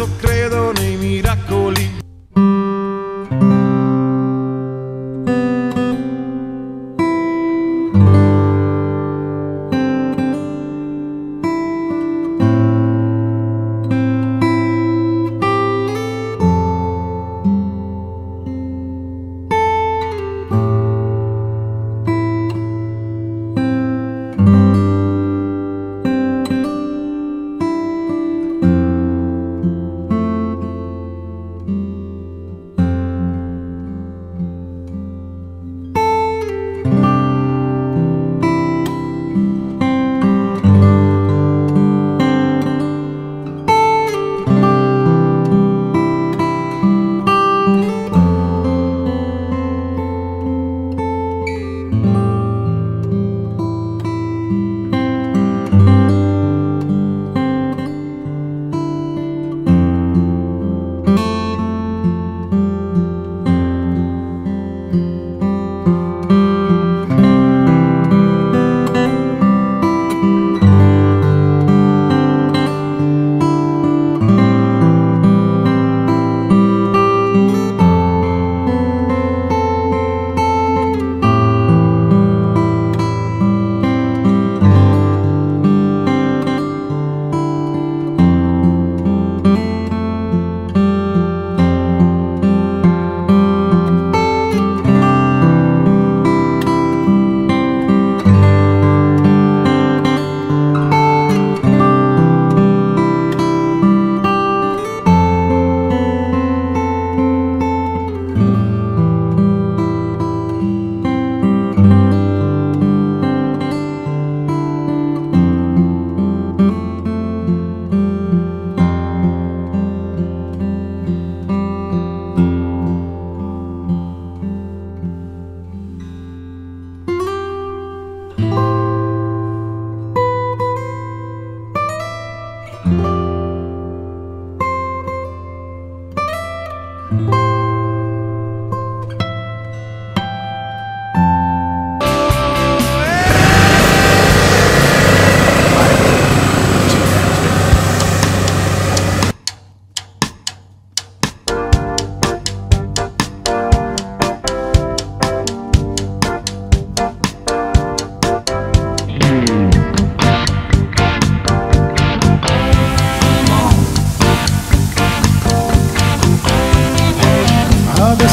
Adesso credo nei miracoli.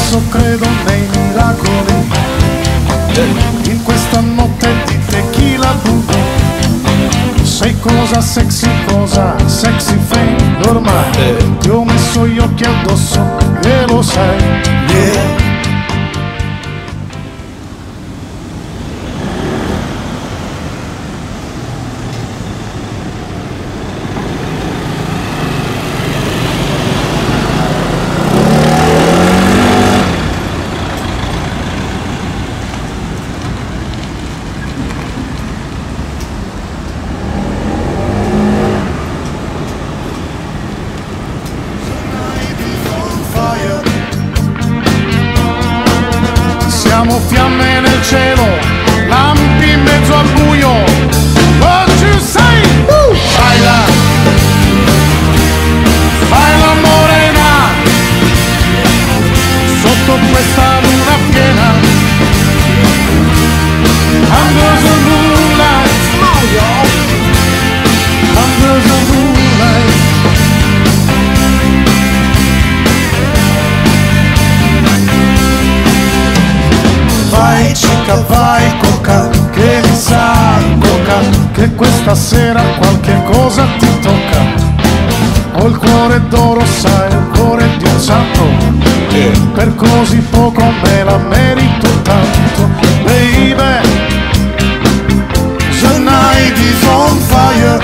Adesso credo nei miracoli. In questa notte di tequila buco Sei cosa sexy, cosa sexy fame Ormai. Ti ho messo gli occhi addosso e lo sai. Yeah. Fiamme nel cielo, lampi in mezzo al buio. What you say? Baila, baila morena, sotto questa luna piena. Under the moonlight, Vai coca, che mi sa coca, che questa sera qualche cosa ti tocca. Ho il cuore d'oro, sai, il cuore di un santo, per così poco me la merito tanto. Baby, the night is on fire.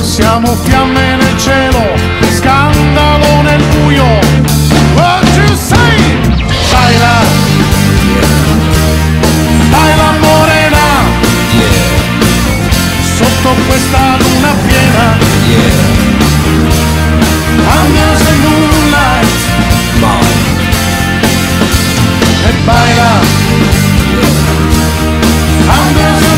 Siamo fiamme nel cielo, sotto questa luna piena. Under the moonlight, e baila. Under the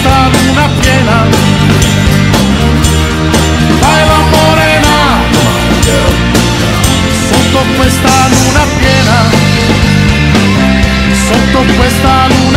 cuesta de una piedra. Baila morena, sotto questa luna piena, sotto questa luna